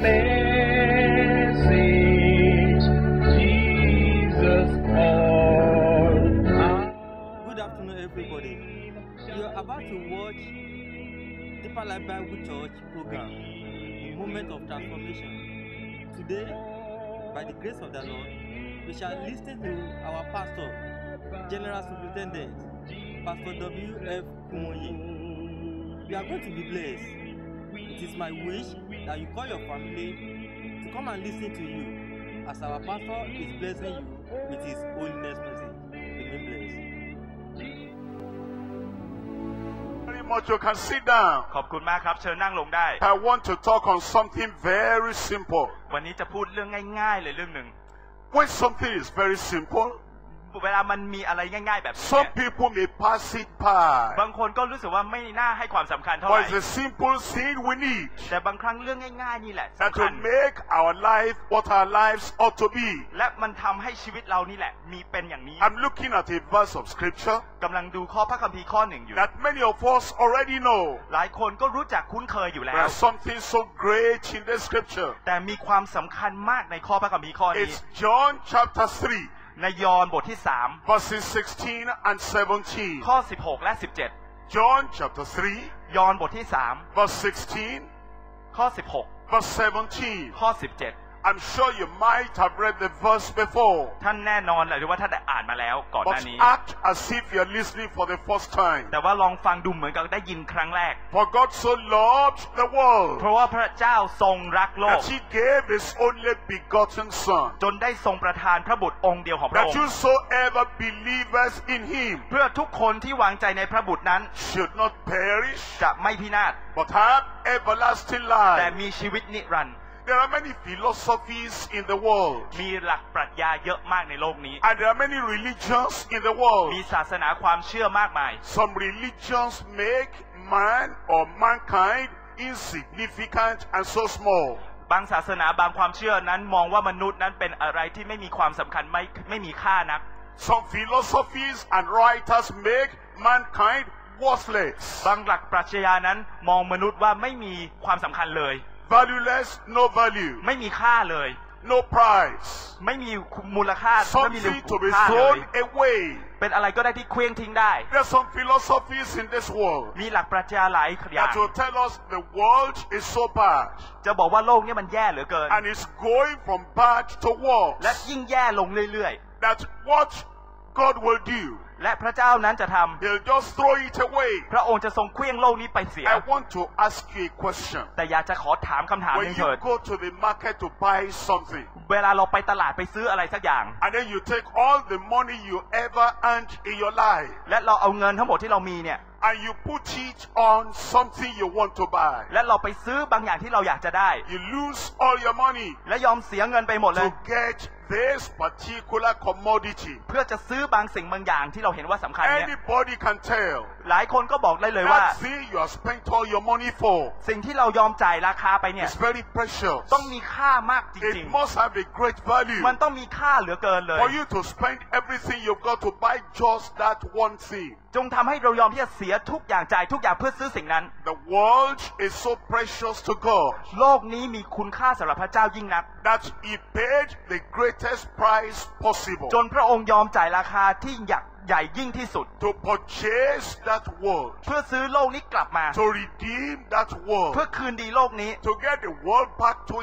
message, Jesus. Good afternoon, everybody. You're about to watch Deeper Life Bible Church program, The Moment of Transformation. Today, by the grace of the Lord, we shall listen to our pastor, General Superintendent, Pastor W.F. Kumoye. You are going to be blessed. It is my wish that you call your family to come and listen to you as our pastor is blessing you with his holiness message. Remain blessed. very much. You can sit down. ขอบคุณมากครับ เชิญนั่งลงได้ I want to talk on something very simple. วันนี้จะพูดเรื่องง่าย ๆ เลยเรื่องหนึ่ง When something is very simple, เวลามันมีอะไรง่าย ๆ แบบนี้ some เนี่ย people may pass it by. บางคนก็รู้สึกว่าไม่น่าให้ความสำคัญเท่าไห But ร่ it's a simple thing we need แต่บางครั้งเรื่องง่าย ๆ นี่แหละ that สำคัญ will make our life what our lives ought to be. และมันทำให้ชีวิตเรานี่แหละ มีเป็นอย่างนี้ I'm looking at a verse of scripture กำลังดูข้อพระคัมภีร์ข้อหนึ่งอยู่ that many of us already know. หลายคนก็รู้จักคุ้นเคยอยู่แล้ว There's something so great in the scripture. แต่มีความสำคัญมากในข้อพระคัมภีร์ข้อนี้ It's John chapter 3, ในยอห์นบทที่ verses 16 and 3 17. ข้อ 16 และ John chapter 3, 17ยอห์นบทที่ verse 16, 3ข้อ verse 17. 16ข้อ 17 I'm sure you might have read the verse before, ท่านแน่นอนแหละหรือว่าท่านได้อ่านมาแล้วก่อนห but น้านี้ act as if you're listening for the first time. แต่ว่าลองฟังดูเหมือนกับได้ยินครั้งแรก For God so loved the เพ world ราะว่าพระเจ้าทรงรักโลก that He gave His only begotten Son, จนได้ทรงประทานพระบุตรองค์เดียวของพระ that องค์ whosoever believeth in Him เพื่อทุกคนที่วางใจในพระบุตรนั้น should not perish, จะไม่พินาศ but have everlasting แต่ life. มีชีวิตนิรันดร์ There are many philosophies in the world, มีหลักปรัชญาเยอะมากในโลกนี้ and there are many religions in the world. มีศาสนาความเชื่อมากมาย Some religions make man or mankind insignificant and so small. บางศาสนาบางความเชื่อนั้นมองว่ามนุษย์นั้นเป็นอะไรที่ไม่มีความสำคัญไม่ไม่มีค่านัก Some philosophies and writers make mankind worthless, บางหลักปรัชญานั้นมองมนุษย์ว่าไม่มีความสำคัญเลย valueless, no value, ไม่มีค่าเลย no price, ไม่มีมูลค่าไม่มี something to be ค่าเลย thrown away. เป็นอะไรก็ได้ที่เคลื่องทิ้งได้ There are some philosophies in this world มีหลักปรัชญาหลายอย่าง that will tell us the world is so bad จะบอกว่าโลกนี้มันแย่เหลือเกิน and it's going from bad to และ worse. ยิ่งแย่ลงเรื่อย That what God will do, ๆและพระเจ้านั้นจะทำ He'll just throw it away. พระองค์จะทรงเคลื่องโลกนี้ไปเสีย I want to ask you a question. แต่อยากจะขอถามคำถามห When นึ่ง you เถิด go to the market to buy something, เวลาเราไปตลาดไปซื้ออะไรสักอย่าง and then you take all the money you ever earned in your life, และเราเอาเงินทั้งหมดที่เรามีเนี่ย and you put it on something you want to buy, และเราไปซื้อบางอย่างที่เราอยากจะได้ you lose all your money และยอมเสียเงินไปหมดเลย to get this particular commodity. เพื่อจะซื้อบางสิ่งบางอย่างที่เราเห็นว่าสำคัญเนี่ย Anybody can tell หลายคนก็บอกได้เลยว่า that thing you have spent all your money for สิ่งที่เรายอมจ่ายราคาไปเนี่ย is very precious. ต้องมีค่ามากจริง It must have a great value ๆมันต้องมีค่าเหลือเกินเลย for you to spend everything you've got to buy just that one thing. จงทำให้เรายอมที่จะเสียทุกอย่างจ่ายทุกอย่างเพื่อซื้อสิ่งนั้น The world is so precious to God โลกนี้มีคุณค่าสำหรับพระเจ้ายิ่งนัก that He paid the greatest price possible จนพระองค์ยอมจ่ายราคาที่ใหญ่ใหญ่ยิ่งที่สุด to purchase that world, เพื่อซื้อโลกนี้กลับมา to redeem that เพื่อ world, คืนดีโลกนี้ to get the world back to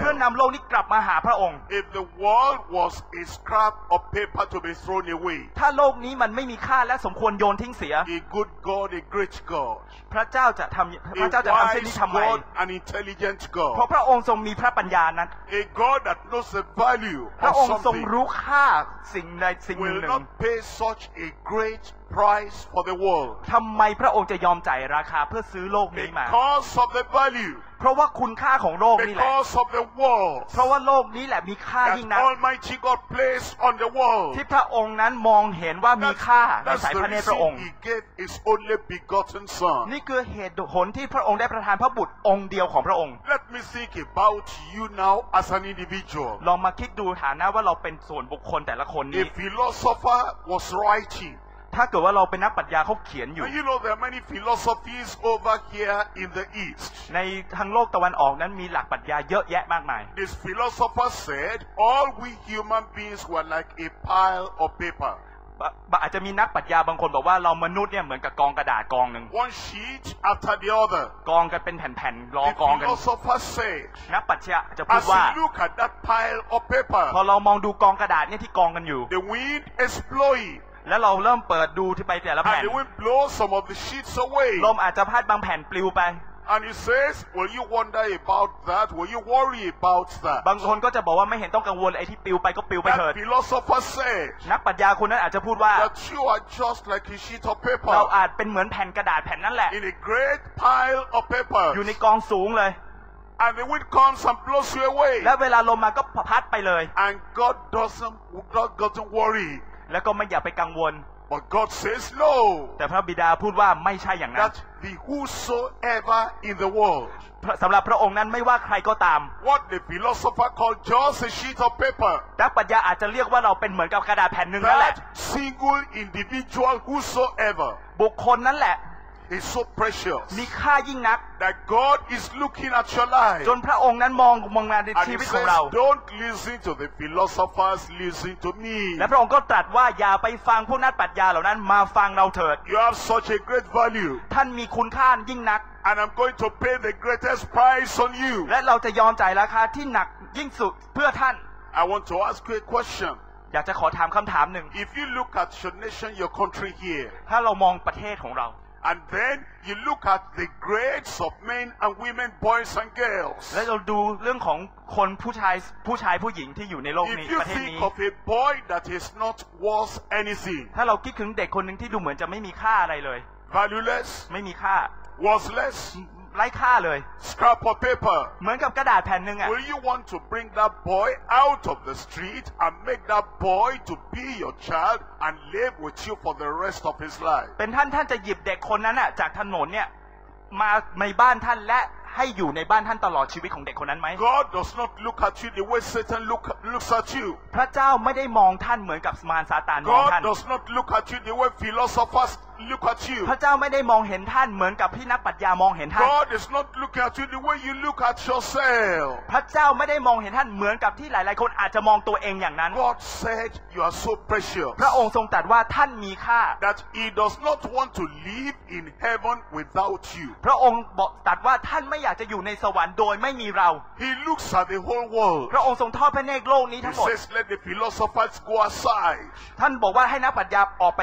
เพื่อ Himself. นำโลกนี้กลับมาหาพระองค์ If the world was a scrap of paper to be thrown away, ถ้าโลกนี้มันไม่มีค่าและสมควรโยนทิ้งเสีย a good God, a great God, พระเจ้าจะทำพ a ระเจ้าจะทำเช่นนี้ wise ทำไม God, an intelligent เพราะ God, พระองค์ทรงมีพระปัญญานั้น a God that knows the value พระอง of ค์ทรง something. รู้ค่าสิ่งใดสิ่งหนึ่ง will หนึ่ง not pay such a great price for the world ทำไมพระองค์จะยอมจ่ายราคาเพื่อซื้อโลกนี้มา because of the value เพราะว่าคุณค่าของโลกนี่แหละ because of the world เพราะว่าโลกนี้แหละมีค่า that ยิ่งนัก Almighty God placed on the world ที่พระองค์นั้นมองเห็นว่ามีค่า That's, ใน that's สาย the พระเนตรพระอง reason ค์ He gave His only begotten Son นี่คือเหตุผลที่พระองค์ได้ประทานพระบุตรองค์เดียวของพระองค์ Let me think about you now as an individual ลองมาคิดดูฐานะว่าเราเป็นส่วนบุคคลแต่ละคน A นี้ philosopher was writing ถ้าเกิดว่าเราเป็นนักปรัชญาเขาเขียนอยู่ And you know there are many philosophies over here in the East. ในทางโลกตะวันออกนั้นมีหลักปรัชญาเยอะแยะมากมาย This philosopher said all we human beings were like a pile of paper. บะบะอาจจะมีนักปรัชญาบางคนบอกว่าเรามนุษย์เนี่ยเหมือนกับกองกระดาษกองหนึ่ง One sheet after the other. กองกันเป็นแผ่นๆรอ The กองกัน philosopher said, นักปรัชญาจะพูด as ว่า you look at that pile of paper, พอเรามองดูกองกระดาษเนี่ยที่กองกันอยู่ the wind is blowing. แล้วเราเริ่มเปิดดูที่ไปแต่ละแผ่น And the wind blows some of the sheets away. ลมอาจจะพัดบางแผ่นปลิวไป And he says, Will you wonder about that? Will you worry about that? บางคนก็จะบอกว่าไม่เห็นต้องกังวลไอ้ที่ปลิวไปก็ปลิวไปเถิด That philosopher said นักปรัชญาคนนั้นอาจจะพูดว่า that you are just like a sheet of เรา paper อาจเป็นเหมือนแผ่นกระดาษแผ่นนั้นแหละ in a great pile of อยู่ใน papers. กองสูงเลย And the wind comes and blows you away. แล้วเวลาลมมาก็พัดไปเลย And God doesn't, God doesn't worry. แล้วก็ไม่อย่าไปกังวล But God says no. แต่พระบิดาพูดว่าไม่ใช่อย่างนั้น That the whosoever in the world, พระสำหรับพระองค์นั้นไม่ว่าใครก็ตาม what the philosopher called just a sheet of paper, นักปรัชญาอาจจะเรียกว่าเราเป็นเหมือนกับกระดาษแผ่นหนึ่งนั่นแหละ that single individual whosoever บุคคลนั้นแหละ is so precious มีค่ายิ่งนัก that God is looking at your life. จนพระองค์นั้นมองมองมาใน And ชี he วิตของ says, เรา don't listen to the philosophers, listen to me. และพระองค์ก็ตรัสว่าอย่าไปฟังพวกนักปรัชญาเหล่านั้นมาฟังเราเถิด You have such a great value, ท่านมีคุณค่ายิ่งนัก and I'm going to pay the greatest price on you. และเราจะยอมจ่ายราคาที่หนักยิ่งสุดเพื่อท่าน I want to ask you a question. อยากจะขอถามคำถามหนึ่ง If you look at your nation, your country here, ถ้าเรามองประเทศของเรา and then you look at the grades of men and women, boys and girls, และเราดูเรื่องของคนผู้ชายผู้ชายผู้หญิงที่อยู่ในโลกนี้ if you ประเทศนี้ think of a boy that is not worth anything, ถ้าเราคิดถึงเด็กคนหนึ่งที่ดูเหมือนจะไม่มีค่าอะไรเลย valueless, ไม่มีค่า worthless, ไร้ค่าเลย scrap of paper, เหมือนกับกระดาษแผ่นหนึ่งอะ Will you want to bring that boy out of the street and make that boy to be your child and live with you for the rest of his life? เป็นท่านท่านจะหยิบเด็กคนนั้นอะจากถนนเนี่ยมาในบ้านท่านและให้อยู่ในบ้านท่านตลอดชีวิตของเด็กคนนั้นไหม God does not look at you the way Satan look, looks at you. พระเจ้าไม่ได้มองท่านเหมือนกับมารซาตานมองท่าน God does not look at you the way philosophers look at you. พระเจ้าไม่ได้มองเห็นท่านเหมือนกับที่นักปรัชญามองเห็นท่าน God is not looking at you the way you look at yourself. พระเจ้าไม่ได้มองเห็นท่านเหมือนกับที่หลาย ๆ คนอาจจะมองตัวเองอย่างนั้น God said you are so precious พระองค์ทรงตรัสว่าท่านมีค่า that He does not want to live in heaven without you. พระองค์บอกตรัสว่าท่านไม่อยากจะอยู่ในสวรรค์โดยไม่มีเรา He looks at the whole world. พระองค์ทรงทอดพระเนตรโลกนี้ He ทั้งหมด says, let the philosophers go aside. ท่านบอกว่าให้นักปรัชญาออกไป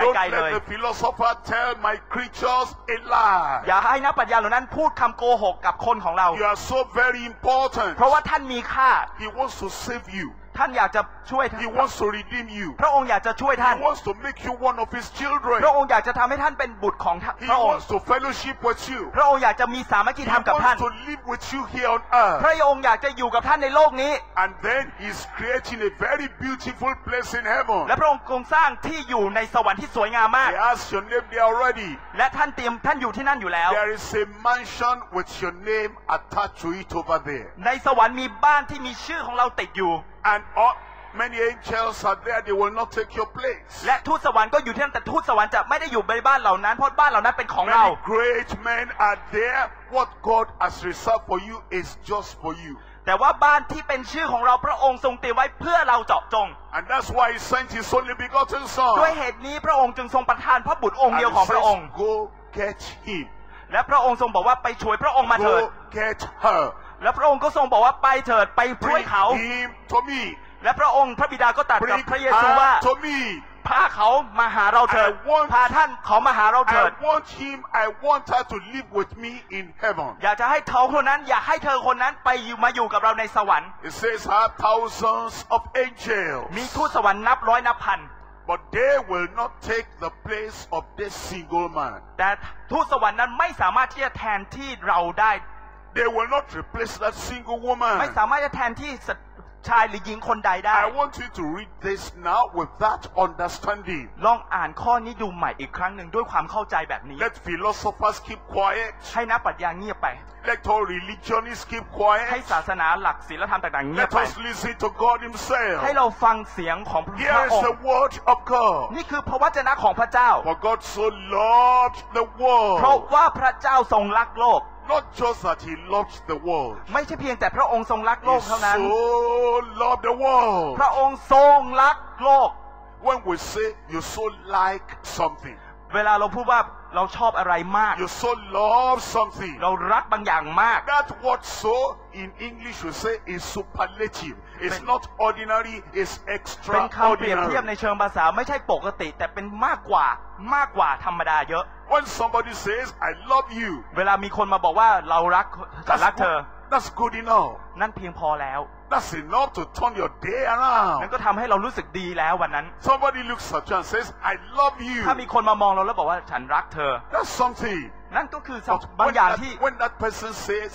Don't ไกลๆเลย let the philosopher tell my creatures a lie. อย่าให้นักปรัชญาเหล่านั้นพูดคำโกหกกับคนของเรา You are so very important. เพราะว่าท่านมีค่า He wants to save you. ท่านอยากจะช่วยท่าน He wants to redeem you. พระองค์อยากจะช่วยท่าน He wants to make you one of his children. พระองค์อยากจะทำให้ท่านเป็นบุตรของท่าน He พระองค์ wants to fellowship with you. พระองค์อยากจะมีสามัคคี He ธรรมกับท่าน wants to live with you here on พระ earth. องค์อยากจะอยู่กับท่านในโลกนี้ And then he's creating a very beautiful place in heaven. และพระองค์ทรงสร้างที่อยู่ในสวรรค์ที่สวยงามมาก He has your name there already. และท่านเตรียมท่านอยู่ที่นั่นอยู่แล้ว There is a mansion with your name attached to it over there. ในสวรรค์มีบ้านที่มีชื่อของเราติดอยู่ And all, many angels are there, they will not take your place. และทูตสวรรค์ก็อยู่ที่นั่นแต่ทูตสวรรค์จะไม่ได้อยู่ในบ้านเหล่านั้นเพราะบ้านเหล่านั้นเป็นของเรา Many great men are there. What God has reserved for you is just for you. แต่ว่าบ้านที่เป็นชื่อของเราพระองค์ทรงเตรียมไว้เพื่อเราเจาะจง And that's why he sent his only begotten ด้วย son. เหตุนี้พระองค์จึงทรงประทานพระบุตรองค์ And เดียว he ของพระองค์ says, go get him. และพระองค์ทรงบอกว่าไปช่วยพระองค์มาเถิด Go get her. และพระองค์ก็ทรงบอกว่าไปเถิดไปช่วย Bring เขา him to me. และพระองค์พระบิดาก็ตรัสกับ Bring พระเยซูว่า her to me. พาเขามาหาเราเถิด I want- พาท่านเขามาหาเราเถิด I want him, I want her to live with me in heaven. อยากจะให้เขาคนนั้น อยากให้เธอคนนั้นไปอยู่มาอยู่กับเราในสวรรค์ It says have thousands of angels. มีทูตสวรรค์นับร้อยนับพัน But they will not take the place of this single man. แต่ทูตสวรรค์นั้นไม่สามารถที่จะแทนที่เราได้ They will not replace that single ไม่ woman. สามารถจะแทนที่สชายหรือหญิงคนใดได้ I want you to read this now with that understanding. ลองอ่านข้อนี้ดูใหม่อีกครั้งหนึ่งด้วยความเข้าใจแบบนี้ Let philosophers keep quiet. ให้นักปรัชญาเงียบไป Let all religionists keep ให้ quiet. ศาสนาหลักศีลธรรมต่างๆเงียบ Let ไป us listen to God ให้ Himself. เราฟังเสียงของพระ Here is อง the ค์ word of God. นี่คือพระวจนะของพระเจ้า For God so loved the เพราะ world. ว่าพระเจ้าทรงรักโลก Not just that He loved the world. ไม่ใช่เพียงแต่พระองค์ทรงรัก He โลกเท่านั้น so loved the world. พระองค์ทรงรักโลก When we say you so like something, เวลาเราพูดว่าเราชอบอะไรมาก you so love something, เรารักบางอย่างมาก that word so in English we say is superlative. It's not ordinary, it's เป็นคำเปรียบเทียบใน extraordinary. เชิงภาษาไม่ใช่ปกติ แต่เป็นมากกว่ามากกว่าธรรมดาเยอะ When somebody says, I love you, เวลามีคนมาบอกว่าเรารักฉัน that's รักเธอ good, that's good enough. นั่นเพียงพอแล้ว That's enough to turn your day นั่น around. ก็ทำให้เรารู้สึกดีแล้ววันนั้น Somebody looks at you and says, I love you. ถ้ามีคนมามองเราแล้วบอกว่าฉันรักเธอ That's something. นั่นก็คือ But บาง when อย่าง that, ที่ when that person says,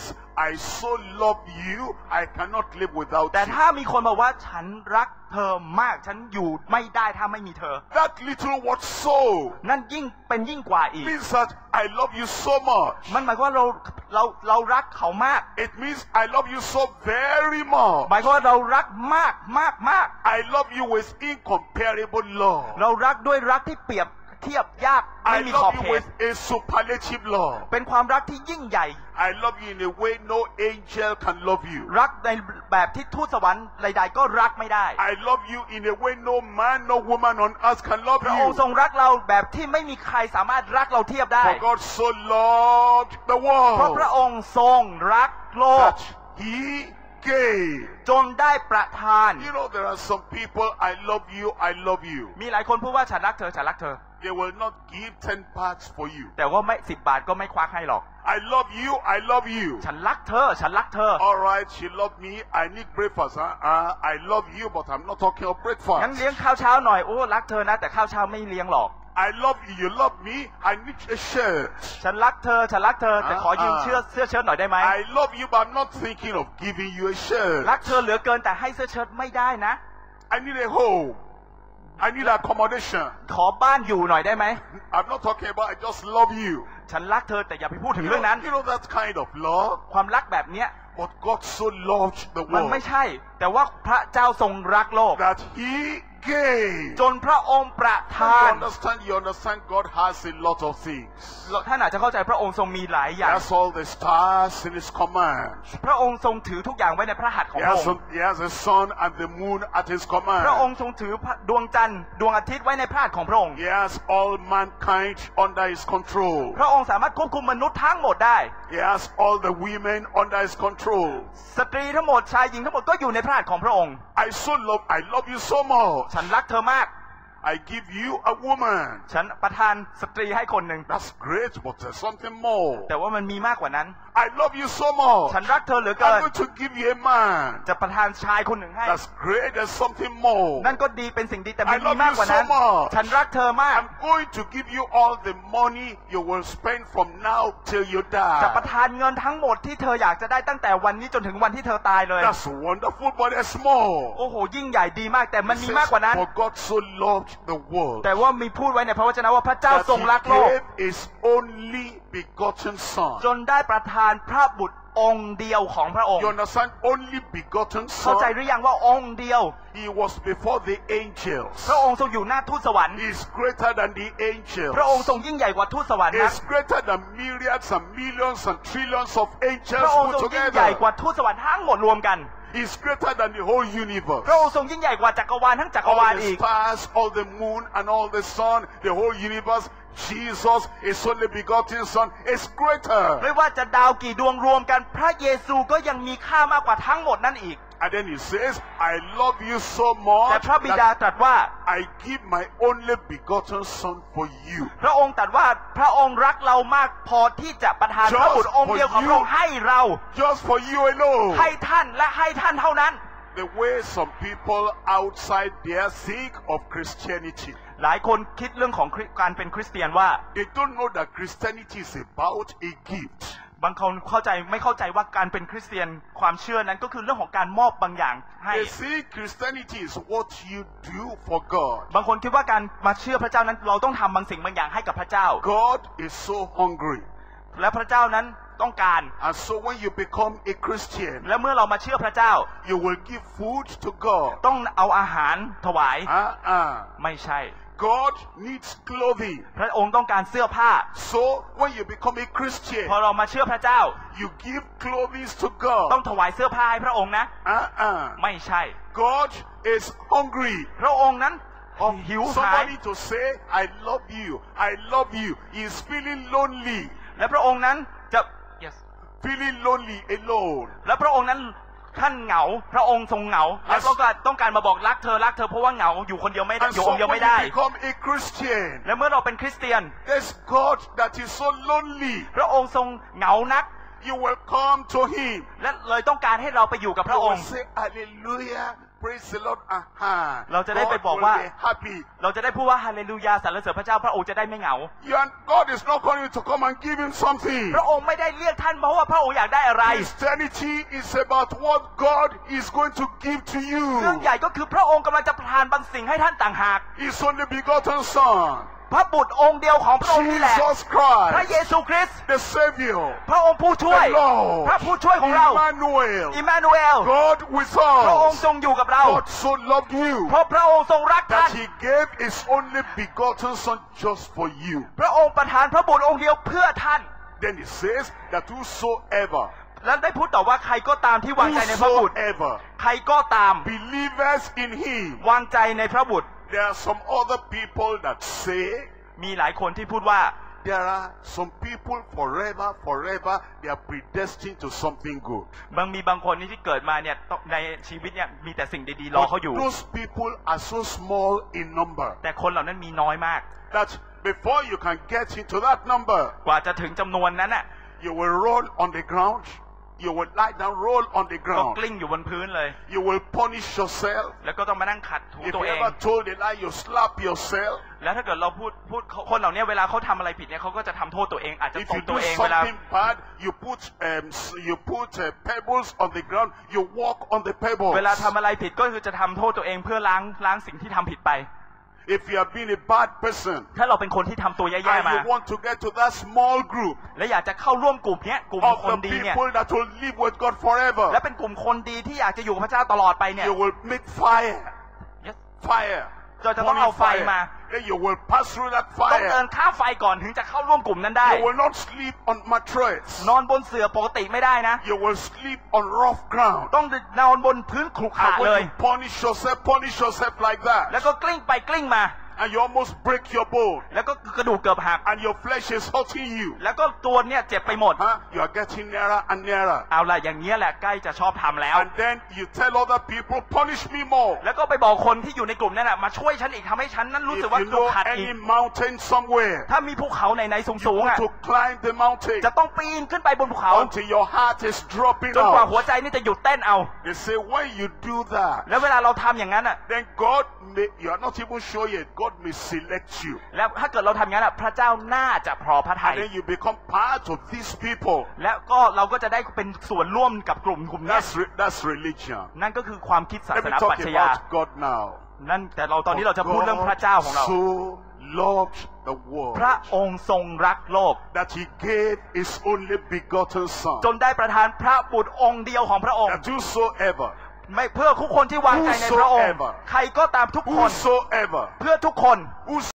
I so love you, I cannot live without แต่ you. ถ้ามีคนบอกว่าฉันรักเธอมาก ฉันอยู่ไม่ได้ถ้าไม่มีเธอ That little word so นั่นยิ่งเป็นยิ่งกว่าอีก means that I love you so much. มันหมายความว่าเราเราเรารักเขามาก It means I love you so very much. หมายความว่าเรารักมากมากมาก I love you with incomparable love. เรารักด้วยรักที่เปรียบเทียบยากไม่ I มีขอบ love เข you ต with a superlative love. เป็นความรักที่ยิ่งใหญ่ I love you in a way no angel can love you. รักในแบบที่ทูตสวรรค์ใดๆก็รักไม่ได้ I love you in a way no man, no woman on earth can love พระองค์ทร you. งรักเราแบบที่ไม่มีใครสามารถรักเราเทียบได้ For God so loved the เพราะพระ world องค์ทรงรักโลก that He gave. จนได้ประทาน You know, there are some people, I love you, I love you. มีหลายคนพูดว่าฉันรักเธอฉันรักเธอ They will not give 10 parts for you. แต่ว่าไม่สิบบาทก็ไม่ควักให้หรอก I love you, I love you. ฉันรักเธอ ฉันรักเธอ All right, she loved me. I need breakfast. Uh, uh, I love you, but I'm not talking of งั้น breakfast. เลี้ยงข้าวเช้าหน่อย โอ้ รักเธอนะ แต่ข้าวเช้าไม่เลี้ยงหรอก I love you, you love me. I need a shirt. ฉันรักเธอ ฉันรักเธอ แต่ขอยืมเสื้อเสื้อเชิ้ตหน่อยได้ไหม I love you, but I'm not thinking of giving you a shirt. รักเธอเหลือเกินแต่ให้เสื้อเชิ้ตไม่ได้นะ I need a home. I need accommodation. ขอบ้านอยู่หน่อยได้ไหม I'm not talking about I just love you. ฉันรักเธอแต่อย่าไปพูดถึง You เรื่องนั้น know, you know that kind of love? ความรักแบบเนี้ย But God so loved the มัน world ไม่ใช่ แต่ว่าพระเจ้าทรงรักโลก that He gave. จนพระองค์ประ You ทาน understand? You understand? God has a lot of things. ท่านอาจจะเข้าใจพระองค์ทรงมีหลายอ He ย่าง has all the stars in His command. พระองค์ทรงถือทุกอย่างไว้ในพระหัตถ์ของ He พระ has, องค์ he has the sun and the moon at His พระอง command. ค์ทรงถือพระดวงจันทร์ดวงอาทิตย์ไว้ในพระหัตถ์ของพระองค์ He has all mankind under His control. พระองค์สามารถควบคุมมนุษย์ทั้งหมดได้ He has all the women under His control. สตรีทั้งหมดชายหญิงทั้งหมดก็อยู่ในพระหัตถ์ของพระองค์ I so love, I love you so much. ฉันรักเธอมาก I give you a woman. ฉันประทานสตรีให้คนหนึ่ง That's great, but there's something more. แต่ว่ามันมีมากกว่านั้น I love you so much. ฉันรักเธอเหลือเกิ I'm น going to give you a man. จะประทานชายคนหนึ่งให้ That's great. There's something more. นั่นก็ดีเป็นสิ่งดีแต่มัน I มี love มากกว่านั้น you so much. ฉันรักเธอมาก I'm going to give you all the money you will spend from now till you จะประ die. ทานเงินทั้งหมดที่เธออยากจะได้ตั้งแต่วันนี้จนถึงวันที่เธอตายเลย That's wonderful, but there's more. โอ้โหยิ่งใหญ่ดีมากแต่มัน It มี says, มากกว่านั้น For God so loved the world แต่ว่ามีพูดไว้ในพระวจนะว่าพระเจ้า that ทรงรักโล He ก gave His only begotten Son. จนได้ประทานพระบุตรองค์เดียวของพระองค์ You understand? Only begotten เข้าใจ Son. หรือยังว่าองค์เดียว He was before the angels. พระองค์ทรงอยู่หน้าทูตสวรรค์ He is greater than the angels. พระองค์ทรงยิ่งใหญ่กว่าทูตสวรรค์ He นะ is greater than myriads and millions and trillions of พ angels ระองค์ put ทรงยิ่งใหญ่ก together. ว่าทูตสวรรค์ทั้งหมดรวมกัน He is greater than the whole universe. พระองค์ทรงยิ่งใหญ่กว่าจักรวาลทั้งจักรวาล All อี the ก stars, all the moon, and all the sun, the whole universe. Jesus, His only begotten Son, is greater. ไม่ว่าจะดาวกี่ดวงรวมกัน พระเยซูก็ยังมีค่ามากกว่าทั้งหมดนั่นอีก And then He says, I love you so แต่ much พระบิดา that ตรัสว่า I give my only begotten Son for you. พระองค์ตรัสว่าพระองค์รักเรามากพอที่จะประทานพระบุตรองค์เดียวของพระองค์ให้เรา Just for you alone. ให้ท่านและให้ท่านเท่านั้น The way some people outside there think of Christianity. หลายคนคิดเรื่องของคริการเป็นคริสเตียนว่า They don't know that Christianity is about a gift. บางคนเข้าใจไม่เข้าใจว่าการเป็นคริสเตียนความเชื่อนั้นก็คือเรื่องของการมอบบางอย่างให้ They see Christianity is what you do for God. บางคนคิดว่าการมาเชื่อพระเจ้านั้นเราต้องทำบางสิ่งบางอย่างให้กับพระเจ้า God is so hungry. และพระเจ้านั้นต้องการ And so when you become a Christian, และเมื่อเรามาเชื่อพระเจ้า you will give food to God. ต้องเอาอาหารถวาย Uh-uh. ไม่ใช่ God needs clothing. พระองค์ต้องการเสื้อผ้า So when you become a Christian, พอเรามาเชื่อพระเจ้า you give clothing to ต้อง God. ถวายเสื้อผ้าให้พระองค์นะ Uh-uh. ไม่ใช่ God is hungry พระองค์นั้น of หิวหาย somebody to say, I love you, I love you. He is feeling lonely, และพระองค์นั้นจะ yes feeling lonely alone. และพระองค์นั้น ท่านเหงา พระองค์ทรงเหงา และต้องการต้องการมาบอกรักเธอรักเธอเพราะว่าเหงาอยู่คนเดียวไม่ได้ And อยู่ so องค์เดียว when ไม่ได้ you become a Christian, และเมื่อเราเป็นคริสเตียน there's God that is so lonely. พระองค์ทรงเหงานัก You will come to Him. และเลยต้องการให้เราไปอยู่กับพ You ระอง will ค์ say, Hallelujah, praise the Lord. Uh-huh. เราจะได้ไป God บอก will ว่า be happy. เราจะได้พูดว่าฮาเลลูยาสรรเสริญพระเจ้าพระองค์จะได้ไม่เหงา You and God is not calling you to come and give Him something. พระองค์ไม่ได้เรียกท่านเพราะว่าพระองค์อยากได้อะไร Christianity is about what God is going to give to เรื่อง you. ใหญ่ก็คือพระองค์กำลังจะประทานบางสิ่งให้ท่านต่างหาก His only begotten Son, พระบุตรองค์เดียวของพระองค์นี่แหละ Jesus พระเย Christ, ซูคริสต์ the Savior, พระองค์ผู้ช่วย the Lord, พระผู้ช่วยของเรา Emmanuel, อิมมานูเอล God with พระองค์ us. ทรงอยู่กับเรา God so loved you เพราะพระองค์ทรงรักท่าน that He gave His only begotten Son just for you. พระองค์ประทานพระบุตรองค์เดียวเพื่อท่าน Then He says that whosoever, และได้พูดต่อว่าใครก็ตามที่วางใจในพระบุตร whosoever ใครก็ตาม believers in Him, วางใจในพระบุตร there are some other people that say, มีหลายคนที่พูดว่า There are some people forever, forever, they are predestined to something good. บางมีบางคนนี่ที่เกิดมาเนี่ยต้องในชีวิตเนี่ยมีแต่สิ่งดีๆรอ But เขาอยู่ those people are so small in number แต่คนเหล่านั้นมีน้อยมาก that before you can get into that number, กว่าจะถึงจำนวนนั้นน่ะ you will roll on the ground, You will lie down, roll on the ก็ ground, กลิ้งอยู่บนพื้นเลย you will punish yourself. แล้วก็ต้องมานั่งขัดถู If ตัว you เอง ever told a lie, you slap yourself. แล้วถ้าเกิดเราพูดพูดคนเหล่านี้เวลาเขาทำอะไรผิดเนี่ยเขาก็จะทำโทษตัวเองอาจจะ If ต you บตัว do เองเวลา something bad, you put um, s- you put uh, pebbles on the ground, you walk on the pebbles. เวลาทำอะไรผิดก็คือจะทำโทษตัวเองเพื่อล้างล้างสิ่งที่ทำผิดไป If you have been a bad person ถ้าเราเป็นคนที่ทำตัวแย่ and ๆมา you want to get to that small group และอยากจะเข้าร่วมกลุ่มเนี้ยกลุ่ม of คน the ดีเนี่ย people that will live with God forever, และเป็นกลุ่มคนดีที่อยากจะอยู่กับพระเจ้าตลอดไปเนี่ย you will make fire, Yes fire, เราจะต้อง burning เอาไฟมา Then you will pass through that ต้องเดิน fire. ข้ามไฟก่อนถึงจะเข้าร่วมกลุ่มนั้นได้ You will not sleep on mattress. นอนบนเสื่อปกติไม่ได้นะ You will sleep on rough ground. ต้องนอนบนพื้นขรุขระ And เล when ย you punish yourself, punish yourself like แล้ว that. ก็กลิ้งไปกลิ้งมา And you almost break your bone. แล้วก็กระดูกเกือบหัก And your flesh is hurting you. แล้วก็ตัวเนี่ยเจ็บไปหมด Huh? You are getting nearer and nearer. เอาล่ะอย่างนี้ยแหละใกล้จะชอบทำแล้ว And then you tell other people, punish me more. แล้วก็ไปบอกคนที่อยู่ในกลุ่มนั้นน่ะมาช่วยฉันอีกทำให้ฉันนั้นรู้ If สึกว่า you ถูก know ขัดอี any ก mountain somewhere, ถ้ามีภูเขาไหนๆสู you งๆ want อะ to climb the mountain จะต้องปีนขึ้นไปบนภูเขา until your heart is dropping จนกว่าหัว out. ใจนี่จะหยุดเต้นเอา They say when you do that, แล้วเวลาเราทำอย่างนั้นอะ then God may, you are not even sure yet, God may select you. แล้วถ้าเกิดเราทำอย่างนั้นอะพระเจ้าน่าจะพอพระทัย And then you become part of these people. แล้วก็เราก็จะได้เป็นส่วนร่วมกับกลุ่มกลุ่มเนี้ย That's, re- that's religion. นั่นก็คือความคิดศา Let ส me นา talk ปรัชญา about God now. นั่นแต่เราตอนนี้เราจะพูดเรื่องพระเจ้าของเรา so loved the world พระองค์ทรงรักโลก that he gave his only begotten son จนได้ประทานพระบุตรองค์เดียวของพระองค์ that whosoever ไม่เพื่อทุกคนที่วางใจในพระองค์ Whosoever ใครก็ตามทุกคน whosoever เพื่อทุกคน whosoever